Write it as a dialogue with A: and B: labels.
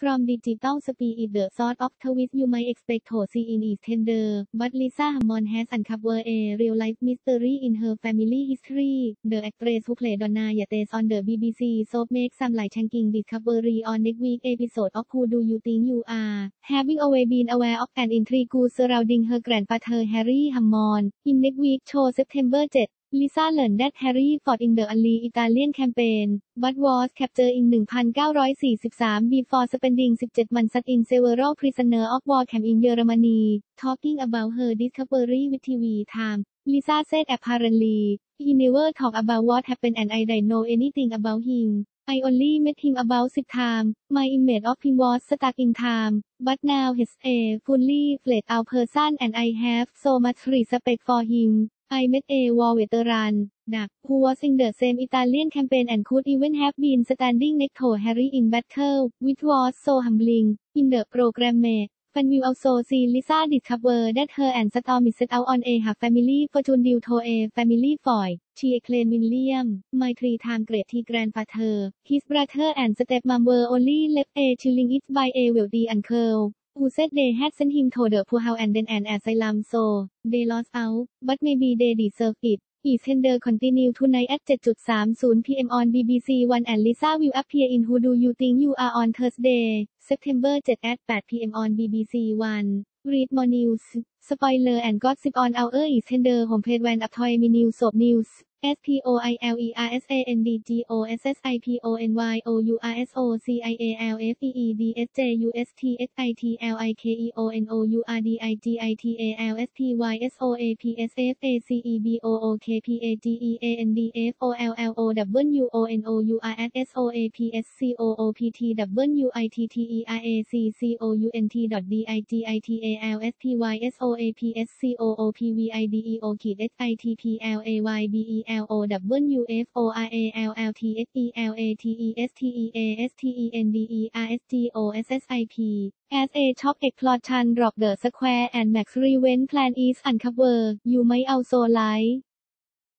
A: From Digital Spy the sort of twist you might expect to see in EastEnders, but Lisa Hammond has uncovered a real-life mystery in her family history. The actress who played Donna Yates on the BBC soap makes some light-changing discovery on next week's episode of Who Do You Think You Are, having always been aware of an intrigue surrounding her grandfather Harry Hammond. In next week's show September 7, ลิซ่าเลินแดดแฮร์รี่ฟอร์ดอินเดอะอัลลีอิตาเลียนแคมเปญบัตวอสแคปเจอร์อิง1943 before spending 17 months in several prisoner of war camp in Germany talking about her discovery with TV time Lisa said apparently he never talk about what happened and I don't know anything about him I only met him about six time my image of him was stuck in time but now he's a fully fledged out person and I have so much respect for him I met a war veteran, Doug, who was in the same Italian campaign and could even have been standing next to Harry in battle, which was so humbling. In the program Fan will also see Lisa discover that her and Stormy set out on a half family fortune due to a family fight. She explained William, my three-time great grandfather, his brother and stepmom were only left a chilling it by a wealthy uncle who said they had sent him to the poorhouse and then an asylum so they lost out, but maybe they deserve it. EastEnders continue tonight at 7.30 p.m. on BBC One and Lisa will appear in Who Do You Think You Are on Thursday, September 7 at 8 p.m. on BBC One. Read more news, spoiler and gossip on our EastEnders homepage when up toy me news soap news. S P O I L E R S A N D G O S S I P O N Y O U R S O C I A L F E E D S J U S T S I T L I K E O N O U R D I G I T A L S P Y S O A P S F A C E B O O K P A G E A N D F O L L O W O N O U R S S O A P S C O O P T W I T T E R A C C O U N T D I G I T A L S P Y S O A P S C O O P V I D E O ขีด S I T P L A Y B E L O W F O R A L L T S E L A T E S T E A S T E N D E R S G O S S I P As a shop explosion rock the square and max revenge plan is uncovered. You may also like